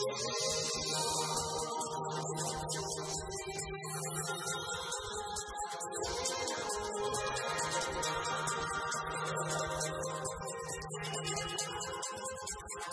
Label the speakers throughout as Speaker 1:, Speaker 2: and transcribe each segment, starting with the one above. Speaker 1: you.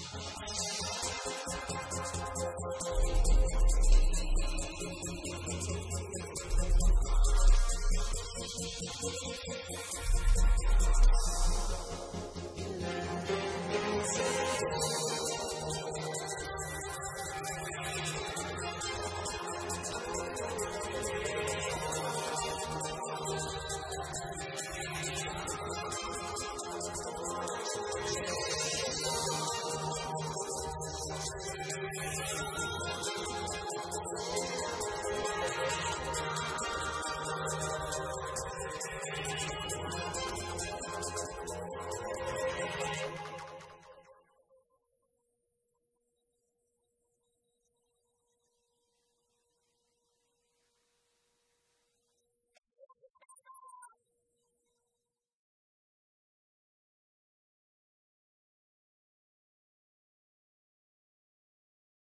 Speaker 2: Thank you.